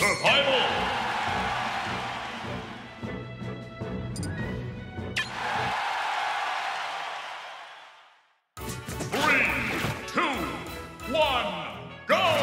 Survival! Three, two, one, go!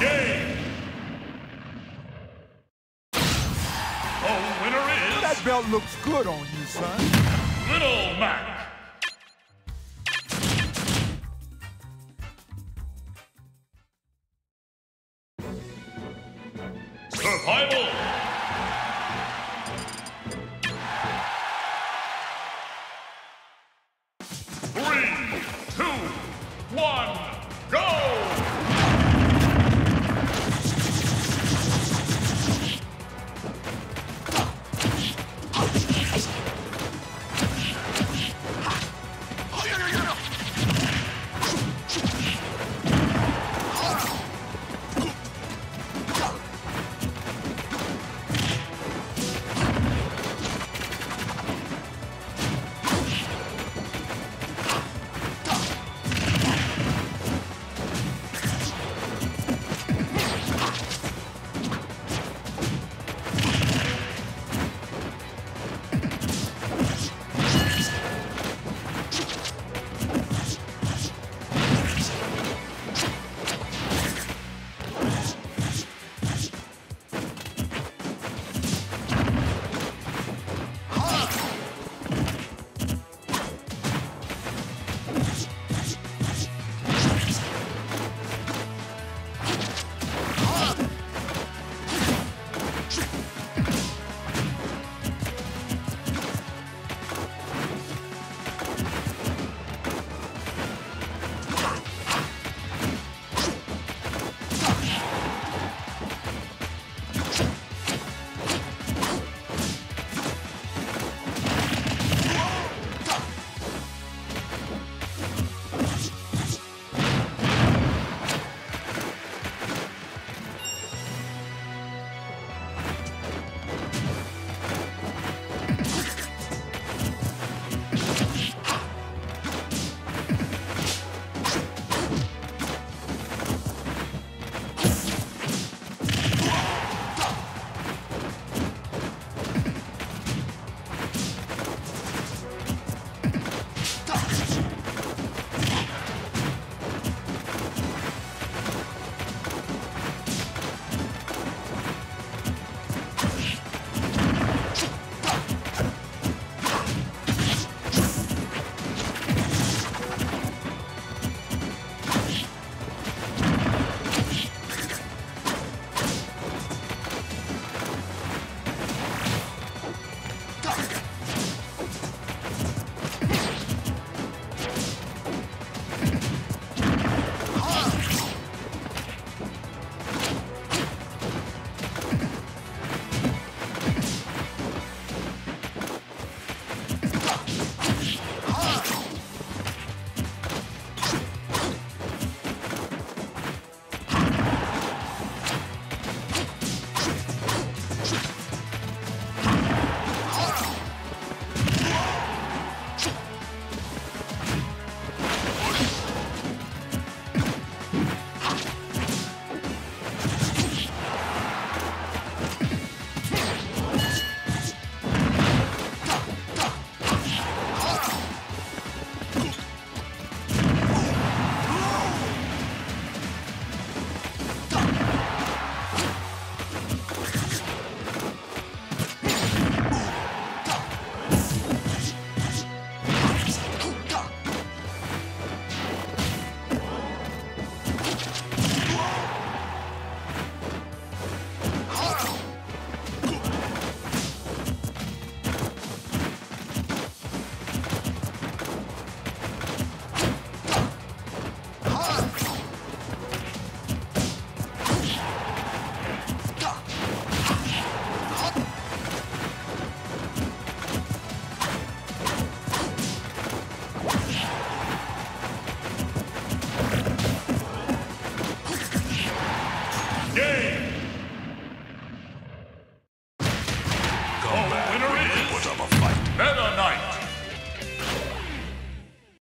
Game. The winner is That belt looks good on you, son. Little Mac.